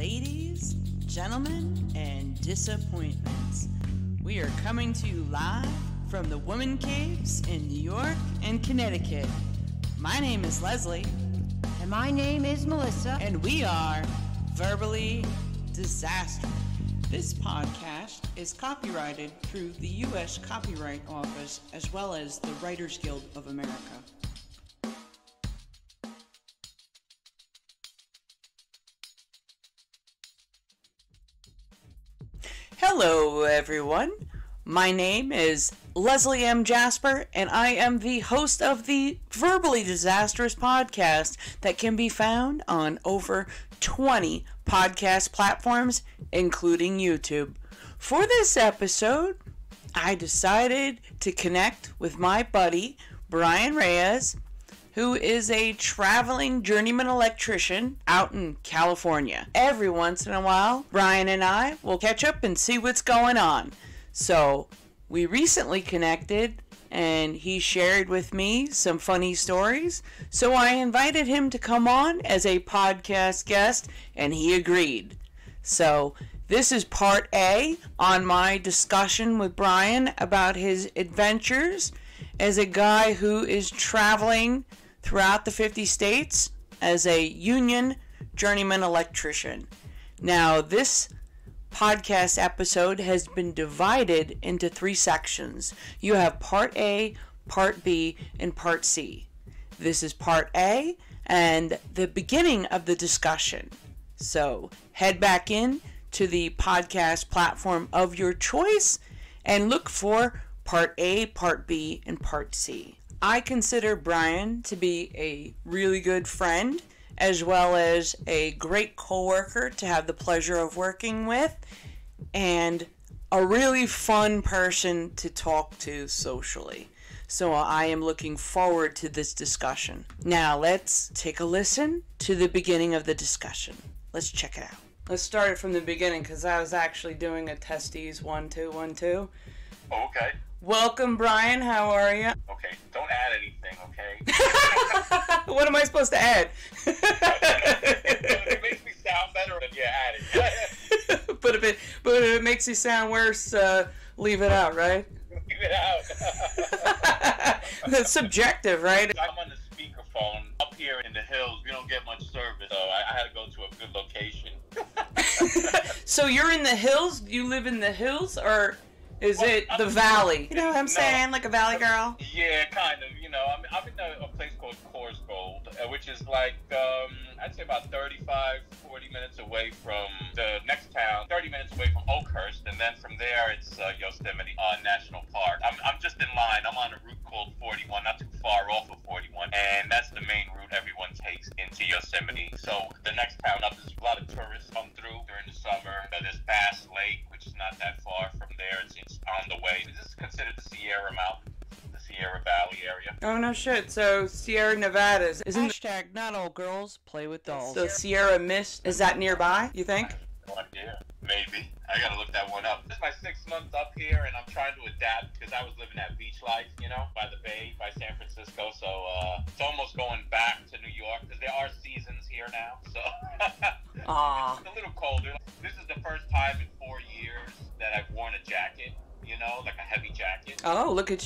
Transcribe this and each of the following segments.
Ladies, gentlemen, and disappointments. We are coming to you live from the Woman Caves in New York and Connecticut. My name is Leslie, And my name is Melissa. and we are Verbally Disaster. This podcast is copyrighted through the U.S. Copyright Office as well as the Writers Guild of America. Hello, everyone. My name is Leslie M. Jasper, and I am the host of the Verbally Disastrous podcast that can be found on over 20 podcast platforms, including YouTube. For this episode, I decided to connect with my buddy, Brian Reyes, who is a traveling journeyman electrician out in California. Every once in a while, Brian and I will catch up and see what's going on. So, we recently connected and he shared with me some funny stories. So, I invited him to come on as a podcast guest and he agreed. So, this is part A on my discussion with Brian about his adventures as a guy who is traveling throughout the 50 states as a union journeyman electrician. Now, this podcast episode has been divided into three sections. You have part A, part B, and part C. This is part A and the beginning of the discussion. So head back in to the podcast platform of your choice and look for part A, part B, and part C. I consider Brian to be a really good friend as well as a great coworker to have the pleasure of working with and a really fun person to talk to socially. So I am looking forward to this discussion. Now let's take a listen to the beginning of the discussion. Let's check it out. Let's start it from the beginning because I was actually doing a testes one two one two. Okay. Welcome, Brian. How are you? Okay. Don't add anything, okay? what am I supposed to add? it makes me sound better when you add it. but if it but if it makes you sound worse, uh, leave it out, right? Leave it out. That's subjective, right? I'm on the speakerphone up here in the hills. We don't get much service, so I, I had to go to a good location. so you're in the hills? You live in the hills, or is Well, it the I'm- valley? You know what I'm No. saying, like a valley girl. Yeah, kind of. You know, I'm, I'm in a, a place called Coors Gold, uh, which is like, um, I'd say about 35, 40 minutes away from So Sierra Nevadas isn't hashtag not all girls play with dolls. So Sierra Mist is that nearby? You think?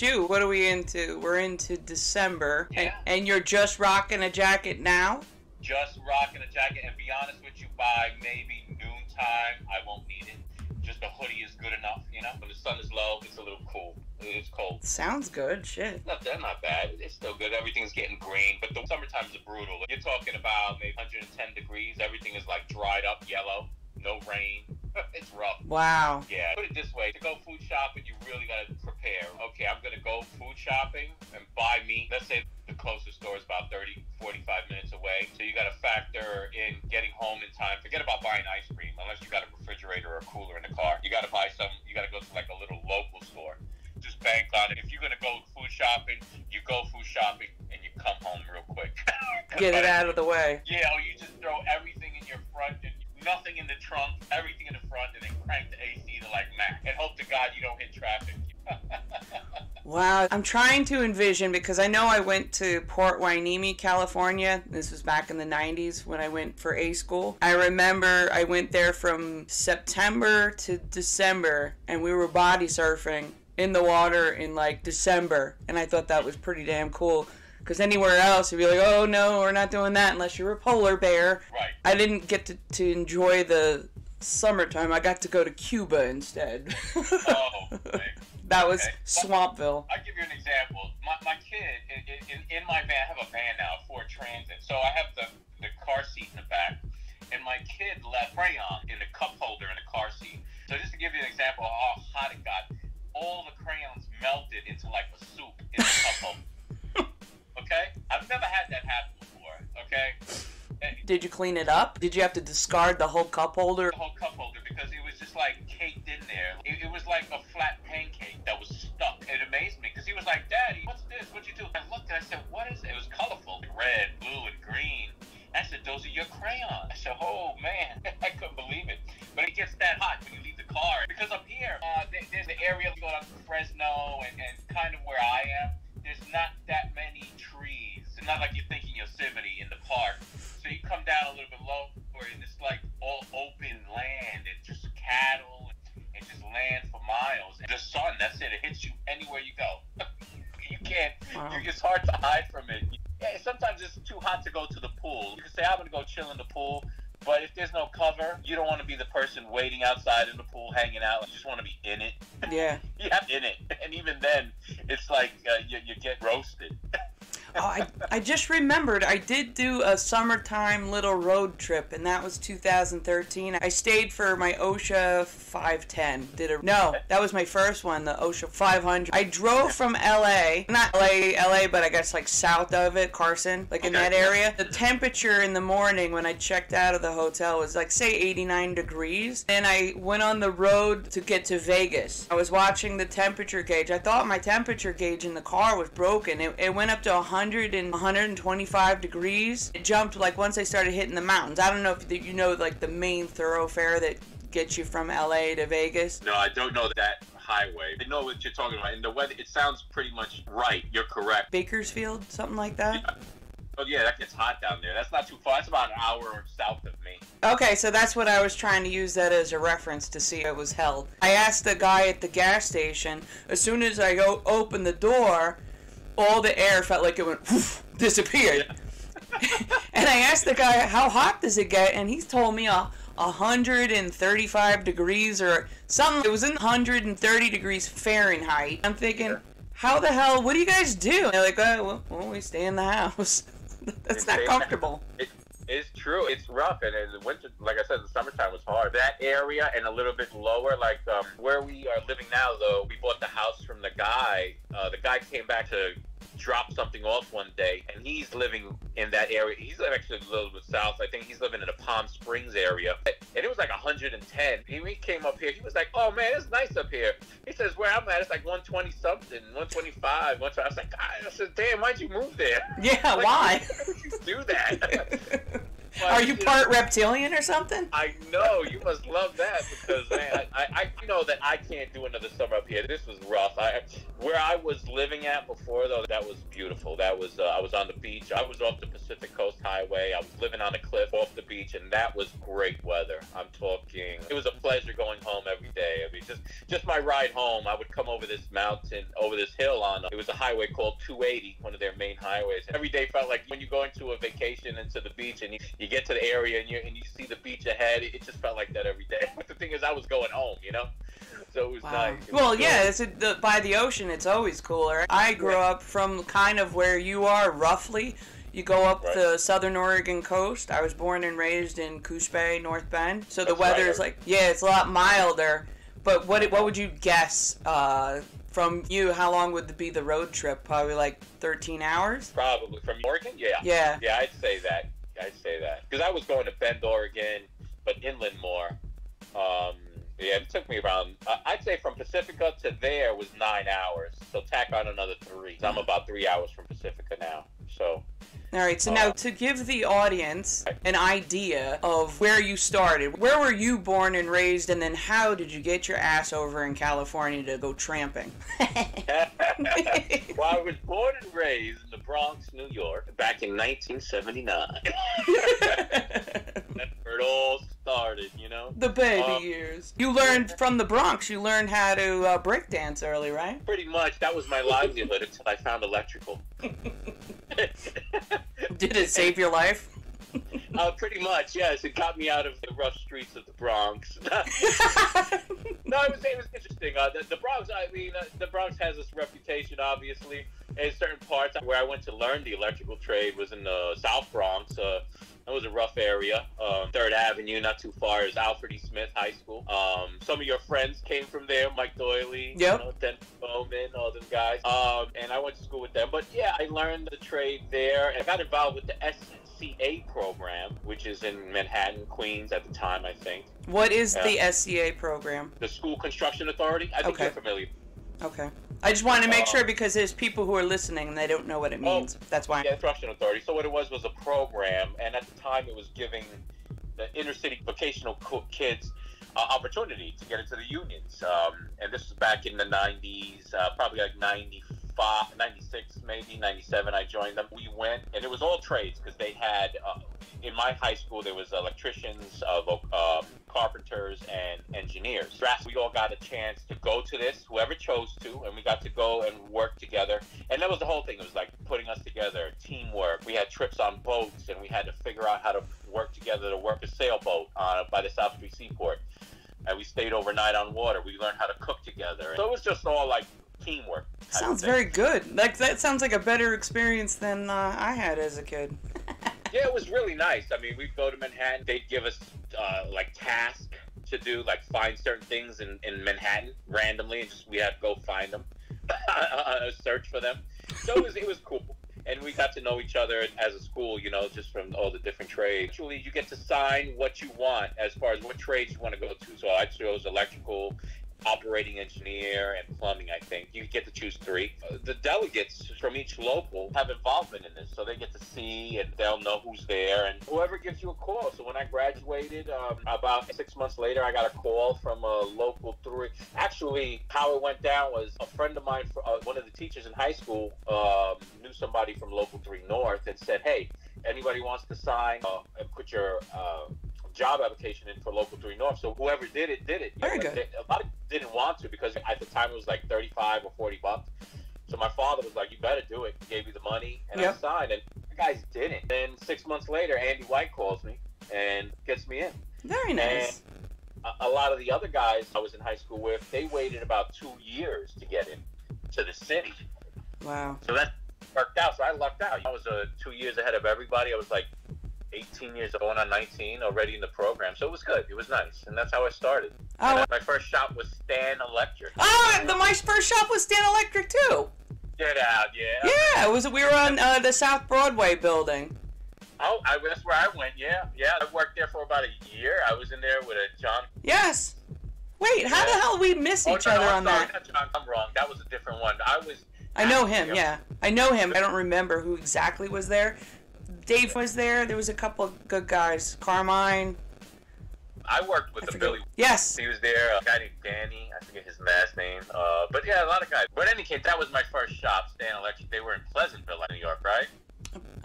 You. What are we into? We're into December. And, Yeah. and you're just rocking a jacket now? just rocking a jacket and be honest with you by maybe noontime i won't need it just a hoodie is good enough you know when the sun is low it's a little cool it's cold Sounds good. Shit. not they're not bad it's still good everything's getting green but the summertime's brutal you're talking about maybe 110 degrees everything is like dried up yellow no rain it's rough Wow. yeah, put it this way: to go food shopping, you really gotta prepare. Okay, I'm gonna go food shopping and buy meat. Let's say the closest store is about 30, 45 minutes away. So you gotta factor in getting home in time. Forget about buying ice cream, unless you got a refrigerator or a cooler in the car. You gotta buy some. You gotta go to like a little local store. Just bank on it. If you're gonna go food shopping, you go food shopping and you come home real quick. Get it out of the way. yeah, or you just throw everything in your front and nothing in the trunk, everything in the front, and then crank the AC to like max, and hope to God you don't hit traffic. Wow, I'm trying to envision because I know I went to Port Hueneme, California. This was back in the 90s when I went for A school. I remember I went there from September to December and we were body surfing in the water in like December, and I thought that was pretty damn cool. Because anywhere else, you'd be like, oh no, we're not doing that unless you're a polar bear. Right. I didn't get to, to enjoy the summertime. I got to go to Cuba instead. Oh, okay. that was Okay. Swampville. I'll give you an example. My, my kid, in, in, in my van, I have a van now, Ford Transit. So I have the, the car seat in the back. And my kid left crayon in the cup holder in the car seat. So just to give you an example of how hot it got, all the crayons melted into like a soup in the cup holder. Okay? I've never had that happen before. Okay? Did you clean it up? Did you have to discard the whole cup holder? the whole cup holder because it was just like caked in there. It, it was like a remembered I did do a summertime little road trip, and that was 2013. I stayed for my OSHA 510. Did a no, that was my first one, the OSHA 500. I drove from LA, not LA, LA, but I guess like south of it, Carson, like in that area. The temperature in the morning when I checked out of the hotel was like say 89 degrees, and I went on the road to get to Vegas. I was watching the temperature gauge. I thought my temperature gauge in the car was broken. It, it went up to 100 and 125 degrees. It jumped like once I started hitting the mountains. I don't know if you know like the main thoroughfare that gets you from LA to Vegas. No, I don't know that highway. I know what you're talking about. And the weather, it sounds pretty much right. You're correct. Bakersfield, something like that. Oh yeah, that gets hot down there. That's not too far. That's about an hour south of me. Okay, so that's what I was trying to use that as a reference to see it was held. I asked the guy at the gas station, as soon as I go open the door, all the air felt like it went whoosh, disappeared. and I asked the guy, how hot does it get? And he's told me a 135 degrees or something. It was in 130 degrees Fahrenheit. I'm thinking, how the hell, what do you guys do? And they're like, oh, well, well, we stay in the house. That's not comfortable. It, it's true. It's rough, and in the winter, like I said, the summertime was hard. That area and a little bit lower, like um, where we are living now, though, we bought the house from the guy. Uh, the guy came back to drop something off one day, and he's living in that area. He's actually a little bit south. I think he's living in the Palm Springs area, and it was like 110. He, came up here. He was like, "Oh man, it's nice up here." He says, "Where I'm at, it's like 120 something, 125." 120. I was like, "God," I said, "Damn, why'd you move there?" Yeah, Like, why? Why would you do that? Are you part reptilian or something? I know you must love that because man, I, I, I know that I can't do another summer up here. This was rough. I where I was living at before though, that was beautiful. That was uh, I was on the beach. I was off the Pacific Coast Highway. I was living on a cliff off the beach, and that was great weather. I'm talking. It was a pleasure going home every day. I mean, just my ride home. I would come over this mountain, over this hill on. It was a highway called 280, one of their main highways. Every day felt like when you go into a vacation into the beach and you, you get to the area and you and you see the beach ahead. It, it just felt like that every day. But the thing is, I was going home, you know. So it was nice. It Well, good. yeah, it's a, the, by the ocean. It's always cooler. I grew Right. up from kind of where you are, roughly. You go up Right. the southern Oregon coast. I was born and raised in Coos Bay, North Bend. So the That's weather right. is like, yeah, it's a lot milder. But what what would you guess uh, from you? How long would be the road trip? Probably like 13 hours. Probably from Oregon. Yeah. Yeah. Yeah, I'd say that. I'd say that because I was going to Bend, Oregon, but inland more. Um, yeah, it took me around. Uh, I'd say from Pacifica to there was nine hours. So tack on another three. I'm about three hours from Pacifica now. So All right, so now to give the audience an idea of where you started, where were you born and raised, and then how did you get your ass over in California to go tramping? well, I was born and raised in the Bronx, New York, back in 1979. That's where it all started, you know? the baby Um, years. You learned from the Bronx. You learned how to uh, break dance early, right? Pretty much, that was my livelihood until I found electrical. Did it save your life? Uh, pretty much, yes. It got me out of the rough streets of the Bronx. no, it was, it was interesting. Uh, the, the Bronx, I mean, uh, the Bronx has this reputation, obviously. In certain parts where I went to learn the electrical trade was in the South Bronx. That was a rough area. Um, Third Avenue, not too far, is Alfred E. Smith High School. Um, some of your friends came from there, Mike Doyley, Yep. you know, Dennis Bowman, all those guys. Um, and I went to school with them. But yeah, I learned the trade there. and I got involved with the SCA program, which is in Manhattan, Queens at the time, I think. What is the SCA program? The School Construction Authority. I think Okay. you're familiar. Okay. I just wanted to make sure because there's people who are listening and they don't know what it Oh. means. That's why. Yeah, Construction Authority. So what it was was a program, and at the time it was giving the inner city vocational co- kids uh, opportunity to get into the unions. Um, and this was back in the 90s, uh, probably like 95, 96, maybe 97. I joined them. We went, and it was all trades because they had. Uh, in my high school, there was electricians, uh, um, carpenters, and engineers. We all got a chance to go to this, whoever chose to, and we got to go and work together. And that was the whole thing. It was like putting us together, teamwork. We had trips on boats, and we had to figure out how to work together to work a sailboat uh, by the South Street Seaport. And we stayed overnight on water. We learned how to cook together. So it was just all like teamwork. Sounds very good. Like that sounds like a better experience than uh, I had as a kid. Yeah, it was really nice. I mean, we'd go to Manhattan. They'd give us uh, like tasks to do, like find certain things in, in Manhattan randomly, and just we had to go find them, search for them. So it was it was cool, and we got to know each other as a school. You know, just from all the different trades. Actually, you get to sign what you want as far as what trades you want to go to. So I chose electrical. Operating engineer and plumbing, I think. You get to choose three. The delegates from each local have involvement in this, so they get to see and they'll know who's there and whoever gives you a call. So when I graduated, um, about six months later, I got a call from a local three. Actually, how it went down was a friend of mine, uh, one of the teachers in high school, um, knew somebody from local three north and said, "Hey, anybody wants to sign uh, and put your uh, job application in for local three north." So whoever did it did it. You Very know, good. they- a lot of didn't want to because at the time it was like 35 or 40 bucks. So my father was like, "You better do it." He gave me the money, and Yep. I signed. And the guys didn't. Then six months later, Andy White calls me and gets me in. Very nice. A, a lot of the other guys I was in high school with, they waited about two years to get in to the city. Wow. So that worked out. So I lucked out. I was uh, two years ahead of everybody. I was like 18 years old and on 19 already in the program. So it was good. It was nice, and that's how I started. Oh, uh, my first shop was Stan Electric. oh the, my first shop was Stan Electric too. Get out, yeah. Yeah, it was. We were on uh, the South Broadway building. Oh, I, that's where I went. Yeah, yeah. I worked there for about a year. I was in there with a John. Yes. Wait, how the Yeah. hell we miss Oh, each no, other I'm on sorry, that? John. I'm wrong. That was a different one. I was. I know him. Yeah, I know him. I don't remember who exactly was there. Dave was there. There was a couple of good guys. Carmine. I worked with I the forget. Billy. Yes. He was there. A guy named Danny. I forget his last name. Uh, but yeah, a lot of guys. But in any case, that was my first shop, Stan Electric. They were in Pleasantville, New York, right?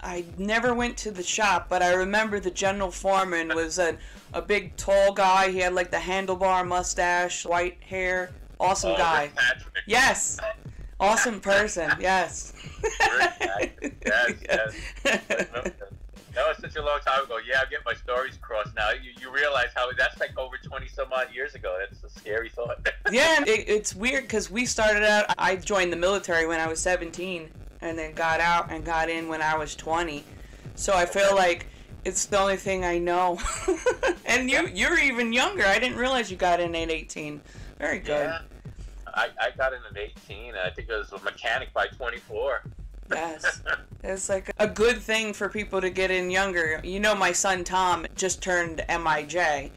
I never went to the shop, but I remember the general foreman was a, a big, tall guy. He had like the handlebar mustache, white hair. Awesome Oh, guy. Rick Patrick. Yes. Awesome person. Yes. Yes, yes. That was such a long time ago. Yeah, I'm getting my stories crossed now. You, you realize how that's like over 20 some odd years ago. That's a scary thought. Yeah, it, it's weird because we started out. I joined the military when I was 17, and then got out and got in when I was 20. So I feel like it's the only thing I know. and you, you're even younger. I didn't realize you got in at 18. Very good. Yeah. I, I got in at 18, I think I was a mechanic by 24. Yes. It's like a good thing for people to get in younger. You know, my son Tom just turned MIJ,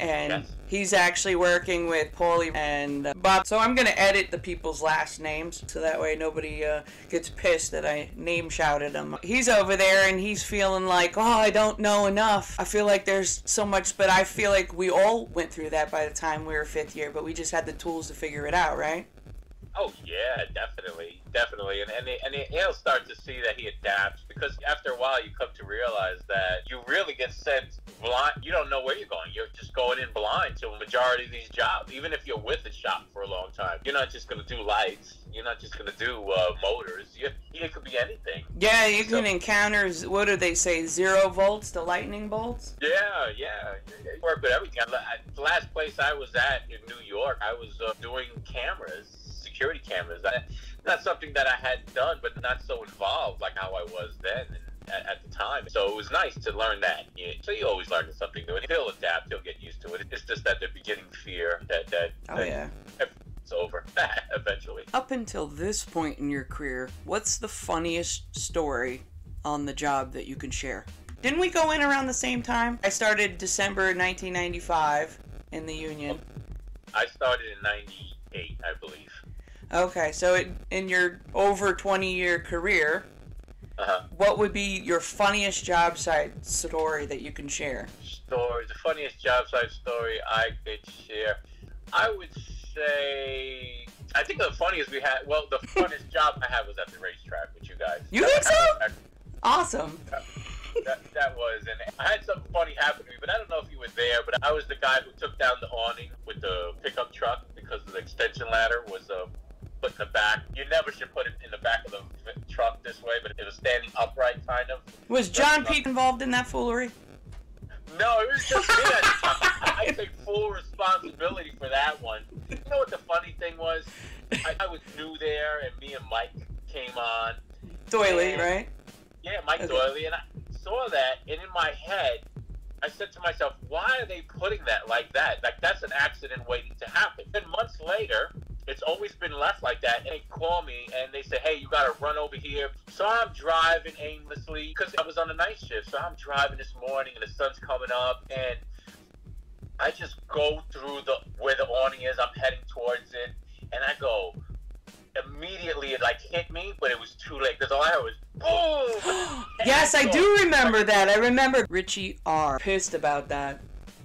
and Yes. he's actually working with Paulie and uh, Bob. So I'm gonna edit the people's last names so that way nobody uh, gets pissed that I name shouted him. He's over there and he's feeling like, oh, I don't know enough. I feel like there's so much, but I feel like we all went through that by the time we were fifth year, but we just had the tools to figure it out, right? Oh yeah, definitely, definitely, and and, and he- he'll start to see that he adapts because after a while you come to realize that you really get sent blind. You don't know where you're going. You're just going in blind to a majority of these jobs. Even if you're with the shop for a long time, you're not just going to do lights. You're not just going to do uh, motors. You, it could be anything. Yeah, you So- can encounter, what do they say, zero volts to lightning bolts? Yeah, yeah. You work with everything. I- I- The last place I was at in New York, I was uh, doing cameras, security cameras. I, not something that I had done, but not so involved like how I was then and at, at the time. So it was nice to learn that. So you always learn something new, and he'll adapt. He'll get used to it. It's just that the beginning fear that that, Oh, that yeah. it's over eventually. Up until this point in your career, what's the funniest story on the job that you can share? Didn't we go in around the same time? I started December 1995 in the union. I started in '98, I believe. Okay, so it, in your over 20 year career, Uh-huh. what would be your funniest job site story that you can share? story, the funniest job site story I could share. I would say, I think the funniest we had, well, the funnest job I had was at the racetrack with you guys. You think so? Awesome. That, that was, and I had something funny happen to me, but I don't know if you were there, but I was the guy who took down the awning with the pickup truck because the extension ladder was uh, put in the back. You never should put it in the back of the truck this way, but it was standing upright, kind of. Was John Peake involved in that foolery? No, it was just me. at the time. I take full responsibility for that one. You know what the funny thing was? I, I was new there, and me and Mike came on. Doyley, Yeah. right? Yeah, Mike Okay. Doyley, and I saw that, and in my head, I said to myself, "Why are they putting that like that? Like that's an accident waiting to happen." Then months later, it's always been left like that. And they call me and they say, "Hey, you got to run over here." So I'm driving aimlessly because I was on a night shift. So I'm driving this morning, and the sun's coming up, and I just go through the where the awning is. I'm heading towards it, and I go. Immediately, it like hit me, but it was too late because all I heard was boom. Yes, I do remember that. I remember Richie R. pissed about that.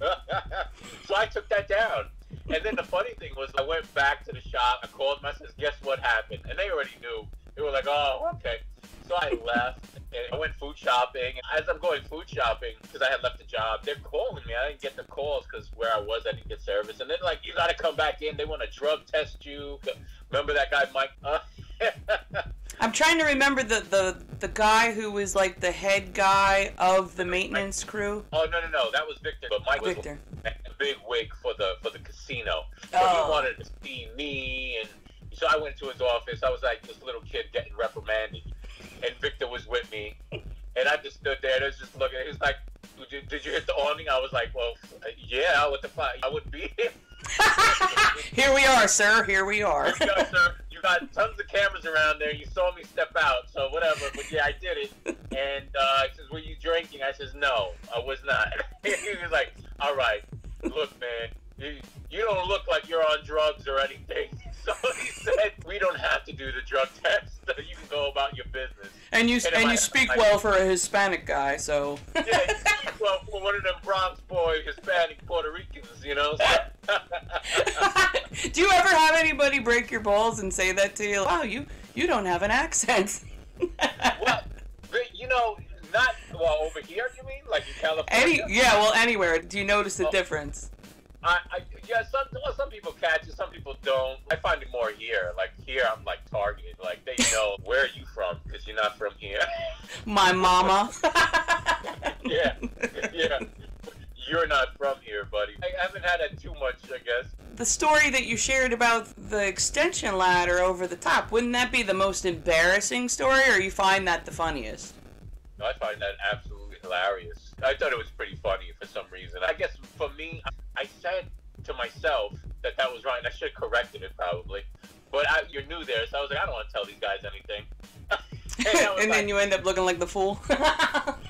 so I took that down. And then the funny thing was, I went back to the shop. I called them. I said, "Guess what happened?" And they already knew. They were like, "Oh, okay." So I left and I went food shopping. And as I'm going food shopping, because I had left the job, they're calling me. I didn't get the calls because where I was, I didn't get service. And then like, you got to come back in. They want to drug test you. Remember that guy, Mike? Uh, I'm trying to remember the, the, the guy who was like the head guy of the maintenance crew. oh no, no, no, that was Victor. But Mike Victor. a big wig for the for the casino. So Oh. he wanted to see me, and so I went to his office. I was like this little kid getting reprimanded, and Victor was with me, and I just stood there and I was just looking. He was like, "Did you, did you hit the awning?" I was like, "Well, yeah. What the fuck? I wouldn't be here." Here we are, sir. Here we are. you, got, sir, you got tons of cameras around there. You saw me step out, so whatever. But yeah, I did it. And uh, he says, "Were you drinking?" I says, "No, I was not." he was like, "All right, look, man, you, you don't look like you're on drugs or anything." So he said, "We don't have to do the drug test. You can go about your business." And you And and I- you speak I- well for a Hispanic guy, so. Yeah, you speak well for one of them Bronx boy, Hispanic Puerto Ricans, you know. Do you ever have anybody break your balls and say that to you? Wow, you you don't have an accent. well, you know, not well over here. You mean like in California? Any yeah, well anywhere. Do you notice the Oh. difference? I, I yeah, some well, some people catch it, some people don't. I find it more here. Like here, I'm like targeted. Like they know where are you from because you're not from here. My mama. yeah, yeah. You're not from here, buddy. I haven't had that too much, I guess. the story that you shared about the extension ladder over the top, wouldn't that be the most embarrassing story or you find that the funniest? I find that absolutely hilarious. I thought it was pretty funny for some reason. I guess for me, I said to myself that that was right, I should have corrected it probably. But I, you're new there, so I was like, I don't want to tell these guys anything. And and then you end up looking like the fool.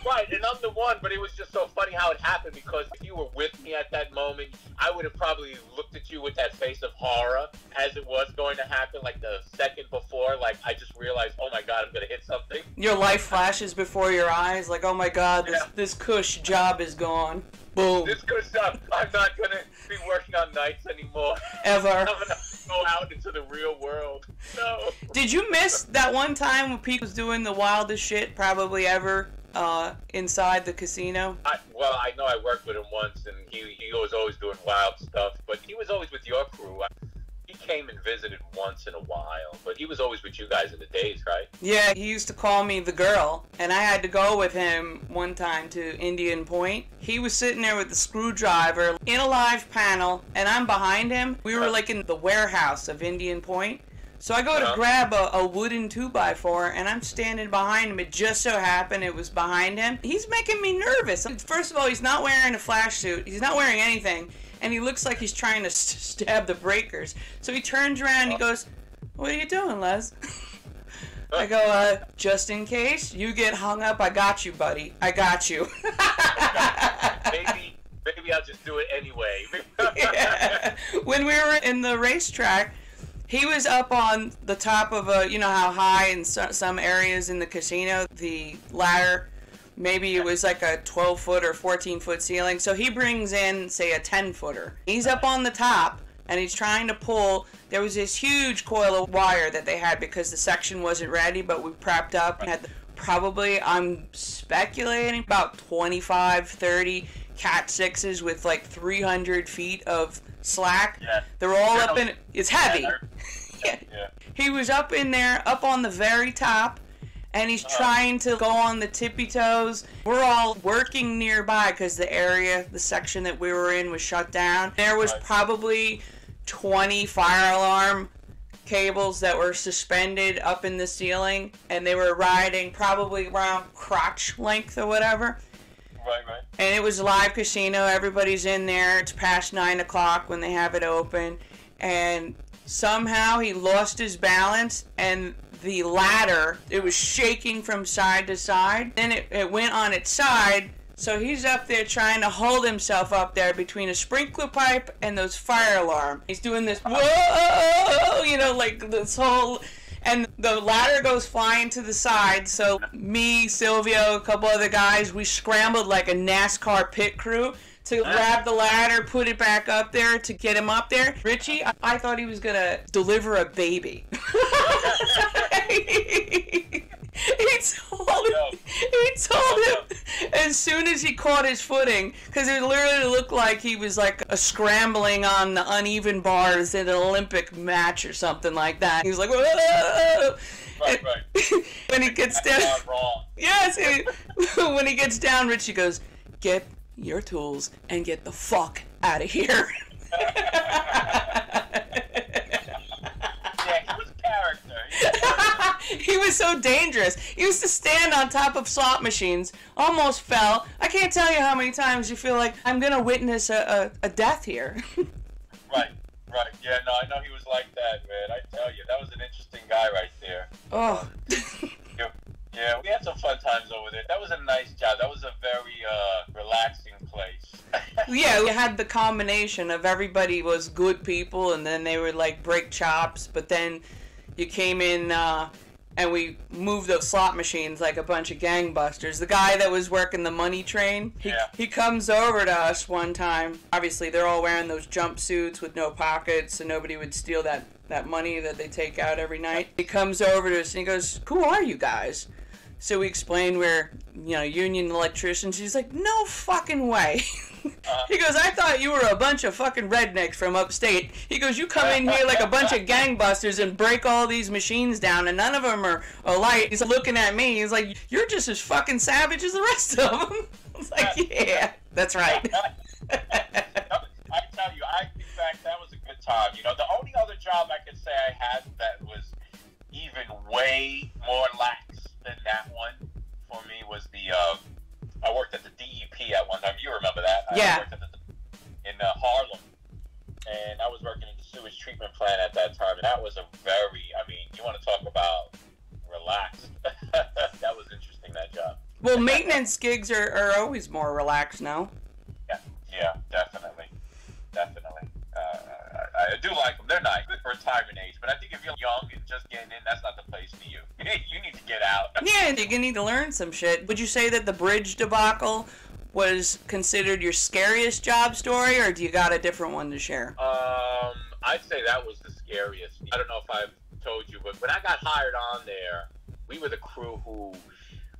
Right, and I'm the one, but it was just so funny how it happened because if you were with me at that moment, I would have probably looked at you with that face of horror as it was going to happen, like the second before. Like I just realized, oh my god, I'm gonna hit something. Your life flashes before your eyes, like, oh my god, this, Yeah. this cush job is gone. Boom. This cush job, I'm not gonna be working on nights anymore. Ever. I'm gonna go out into the real world. No. Did you miss that one time when Pete was doing the wildest shit probably ever uh, inside the casino? I, well, I know I worked with him once, and he he was always doing wild stuff. But he was always with your crew. I, he came and visited once in a while, but he was always with you guys in the days, right? Yeah, he used to call me the girl, and I had to go with him one time to Indian Point. He was sitting there with the screwdriver in a live panel, and I'm behind him. We were like in the warehouse of Indian Point. So I go to grab a, a wooden 2x4 and I'm standing behind him. It just so happened it was behind him. He's making me nervous. First of all, he's not wearing a flash suit, he's not wearing anything, and he looks like he's trying to st- stab the breakers. So he turns around and he goes, What are you doing, Les? I go, uh, just in case you get hung up, I got you, buddy. I got you. maybe maybe I'll just do it anyway. Yeah. When we were in the racetrack, he was up on the top of a, you know how high in so, some areas in the casino, the ladder, maybe it was like a 12 foot or 14 foot ceiling. So he brings in, say, a 10 footer. He's up on the top and he's trying to pull. There was this huge coil of wire that they had because the section wasn't ready, but we prepped up and had probably, I'm speculating, about 25, 30 cat sixes with like 300 feet of slack. Yeah. They're all up in. It's heavy. Yeah. Yeah. yeah. He was up in there, up on the very top, and he's Uh-huh. trying to go on the tippy toes. We're all working nearby because the area, the section that we were in, was shut down. There was Right. probably 20 fire alarm cables that were suspended up in the ceiling, and they were riding probably around crotch length or whatever. Right. And it was a live casino. Everybody's in there. It's past nine o'clock when they have it open. And somehow he lost his balance and the ladder, it was shaking from side to side. Then it, it went on its side. So he's up there trying to hold himself up there between a sprinkler pipe and those fire alarm. He's doing this, whoa, you know, like this whole and the ladder goes flying to the side. So me, Silvio, a couple other guys, we scrambled like a NASCAR pit crew to grab the ladder, put it back up there to get him up there. Richie, I, I thought he was gonna deliver a baby. he told him, he told him as soon as he caught his footing, because it literally looked like he was like a scrambling on the uneven bars in an Olympic match or something like that. He was like, Whoa! Right, right. when he gets down, wrong. yes, he- when he gets down, Richie goes, "Get your tools and get the fuck out of here." Yeah, he was a character. he was so dangerous. He used to stand on top of slot machines, almost fell. I can't tell you how many times you feel like I'm gonna witness a, a, a death here. Right, right. Yeah, no, I know he was like that, man. I tell you, that was an interesting guy right there. oh, Yeah, yeah, we had some fun times over there. That was a nice job. That was a very uh, relaxing place. yeah, we had the combination of everybody was good people, and then they would like break chops. But then you came in uh, and we moved those slot machines like a bunch of gangbusters. The guy that was working the money train, he, Yeah. he comes over to us one time. Obviously, they're all wearing those jumpsuits with no pockets, so nobody would steal that that money that they take out every night. He comes over to us and he goes, "Who are you guys?" So we explained we're, you know, union electricians. He's like, no fucking way. Uh. he goes, I thought you were a bunch of fucking rednecks from upstate. He goes, you come in here like a bunch of gangbusters and break all these machines down, and none of them are alike. He's looking at me. He's like, you're just as fucking savage as the rest of them. I was like, yeah, that's right. I tell you, I in fact that was a good time. You know, the only other job I could say I had that was even way more lax than that one for me was the. Uh, I worked at the DEP at one time. You remember that? Yeah. I worked at the, in uh, Harlem, and I was working in the sewage treatment plant at that time, and that was a very. I mean, you want to talk about relaxed? that was interesting. That job. Well, maintenance gigs are, are always more relaxed now. Yeah, yeah, definitely, definitely. Uh, I, I do like them. They're nice, good for retirement age. But I think if you're young and just getting in, that's not the place you. you need to get out. Yeah, you're gonna need to learn some shit. Would you say that the bridge debacle was considered your scariest job story, or do you got a different one to share? Um, I'd say that was the scariest. I don't know if I've told you, but when I got hired on there, we were the crew who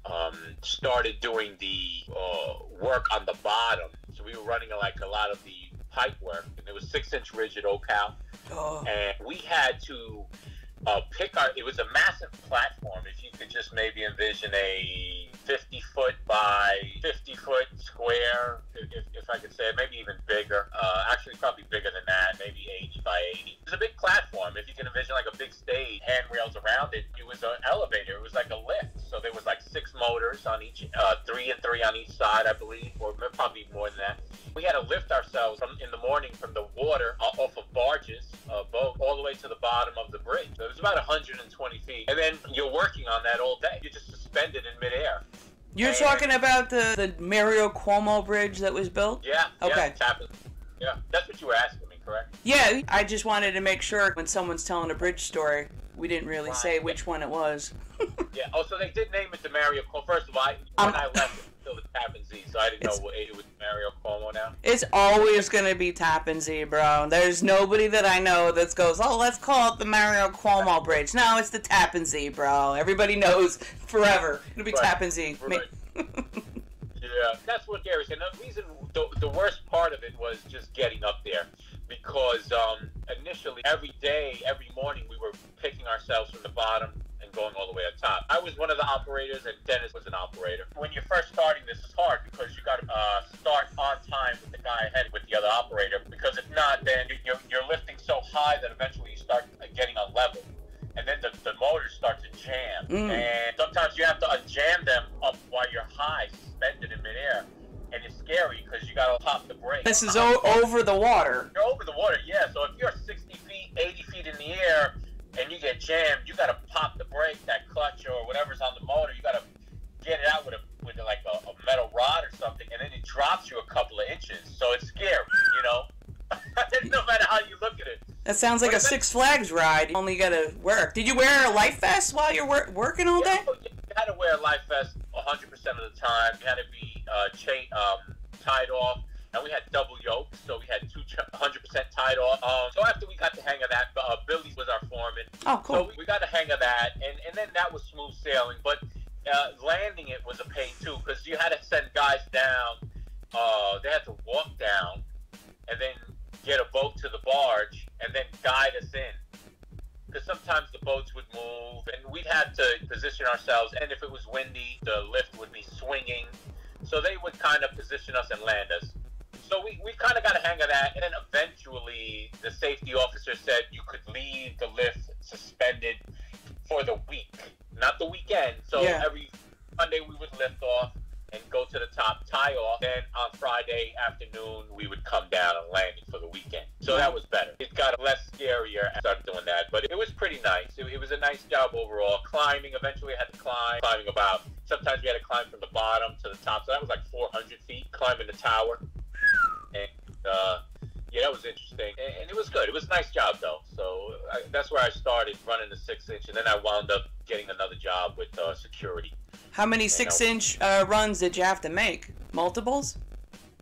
um, started doing the uh, work on the bottom. So we were running like a lot of the pipe work, and it was six inch rigid OCal, Oh, and we had to uh, pick our. It was a massive platform. If you could just maybe envision a 50 foot by 50 foot square, if, if I could say it, maybe even bigger. Uh, actually, probably bigger than that, maybe 80 by 80. It was a big platform. If you can envision like a big stage, handrails around it. It was an elevator. It was like a lift. So there was like six motors on each, uh, three and three on each side, I believe, you're and- talking about the the Mario Cuomo bridge that was built? Yeah. Okay. Yeah, yeah. That's what you were asking me, correct? Yeah, I just wanted to make sure when someone's telling a bridge story, we didn't really Right. say which one it was. Yeah. Oh, so they did name it the Mario Cuomo. First of all, I, Um, when I left, It's always gonna be Tappan Zee, bro. There's nobody that I know that goes, oh, let's call it the Mario Cuomo Bridge. No, it's the Tappan Zee, bro. Everybody knows forever. It'll be Right. Tappan Zee. Right. Yeah, that's what Gary said. The reason, the, the worst part of it was just getting up there, because um, initially every day, every morning, we were picking ourselves from the bottom and going all the way up top. I was one of the operators, and Dennis was an operator. When you're first starting, this is hard because you got to uh, start on time with the guy ahead with the other operator. Because if not, then you- you're, you're lifting so high that eventually you start getting unlevel. And then the, the motors start to jam. Mm. And sometimes you have to unjam them up while you're high, suspended in midair. And it's scary because you got to pop the brake. This is o- over the water. You're over the water, yeah. So if you're 60 feet, 80 feet in the air, and you get jammed, you got to pop the brake, that clutch or whatever's on the motor. You got to get it out with a with like a, a metal rod or something, and then it drops you a couple of inches. So it's scary, you know. no matter how you look at it. That sounds like What a? Six Flags ride. You only gotta work. Did you wear a life vest while you're wor- working all day? Yeah, you had to wear a life vest 100% of the time. You had to be uh, chain um, tied off, and we had double yokes, so we had two 100% tied off. Um, so after we got the hang of that, uh, Billy was our foreman. Oh, So cool. we, we got the hang of that, and, and then that was smooth sailing. But uh, landing it was a pain too, because you had to send guys down. Uh, they had to walk down, and then get a boat to the barge, and then guide us in. Because sometimes the boats would move, and we'd have to position ourselves. And if it was windy, the lift would be swinging. So they would kind of position us and land us. So we, we kind of got a hang of that. And then eventually, the safety officer said you could leave the lift suspended for the week, not the weekend. So Yeah. every Monday we would lift off and go to the top, tie off. Then on Friday afternoon, we would come down and land it for the weekend. So that was better. It got less scarier I started doing that, but it was pretty nice. It, it was a nice job overall. Climbing, eventually I had to climb, climbing about, sometimes we had to climb from the bottom to the top. So that was like 400 feet, climbing the tower. And, uh, yeah, that was interesting, and, and it was good. It was a nice job, though. So I, that's where I started running the six inch, and then I wound up getting another job with uh, security. How many six inch uh, runs did you have to make? Multiples?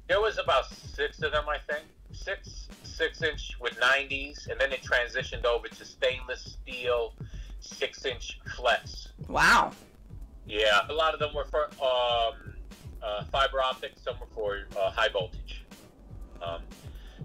There was about six of them, I think. Six six inch with 90s, and then it transitioned over to stainless steel six inch flex. Wow. Yeah, a lot of them were for um, uh, fiber optics, some were for uh, high voltage. Um,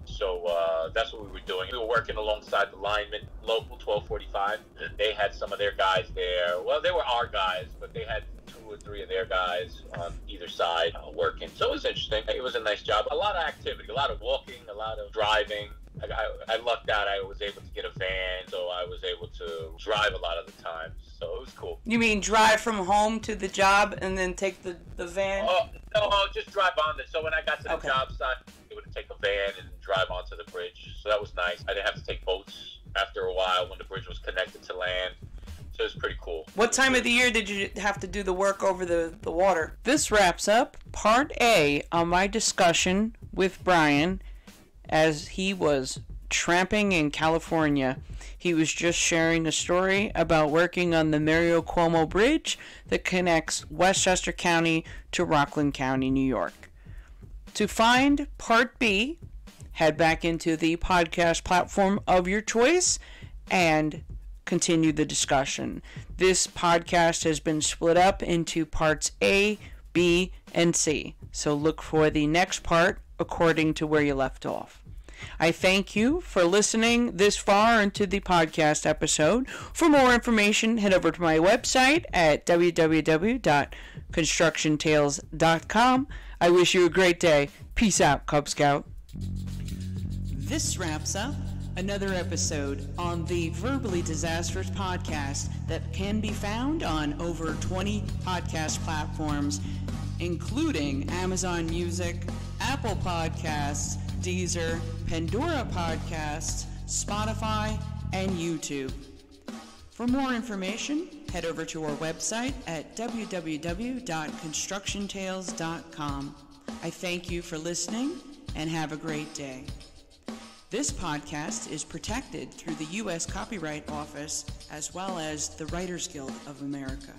so uh, that's what we were doing. We were working alongside the linemen, local 1245. They had some of their guys there. Well, they were our guys, but they had two or three of their guys on either side uh, working. So it was interesting. It was a nice job. A lot of activity, a lot of walking, a lot of driving. I, I, lucked out. I was able to get a van, so I was able to drive a lot of the time. So it was cool. You mean drive from home to the job and then take the, the van? Oh no, I'll just drive on it. So when I got to the Okay. job site, take a van and drive onto the bridge. So that was nice. I didn't have to take boats after a while when the bridge was connected to land. So it was pretty cool. What what time of the year did you have to do the work over the, the water? This wraps up part A on my discussion with Brian as he was tramping in California. He was just sharing a story about working on the Mario Cuomo Bridge that connects Westchester County to Rockland County, New York. To find part B, head back into the podcast platform of your choice and continue the discussion. This podcast has been split up into parts A, B, and C. So look for the next part according to where you left off. I thank you for listening this far into the podcast episode. For more information, head over to my website at www.constructiontales.com. I wish you a great day. Peace out, Cub Scout. This wraps up another episode on the Verbally Disastrous podcast that can be found on over 20 podcast platforms, including Amazon Music, Apple Podcasts, Deezer, Pandora Podcasts, Spotify, and YouTube. For more information, head over to our website at www.constructiontales.com. I thank you for listening and have a great day. This podcast is protected through the U.S. Copyright Office as well as the Writers Guild of America.